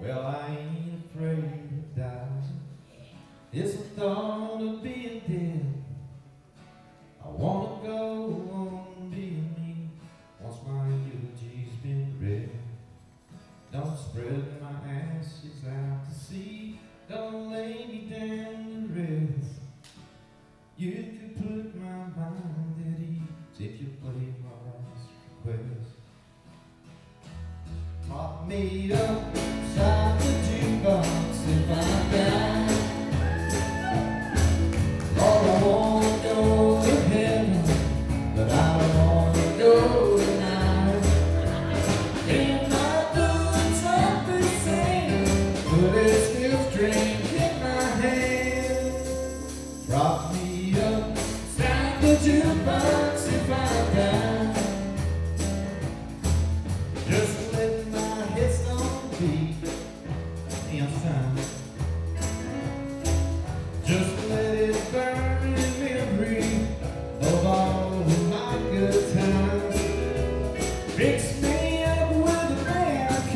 Well, I ain't afraid of dying. It's the thought of being dead. I wanna go on being me once my eulogy's been read. Don't spread my ashes out to sea. Don't lay me down to rest. You can put my mind at ease if you play my last request. Pop me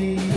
see.